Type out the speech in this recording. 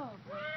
Oh,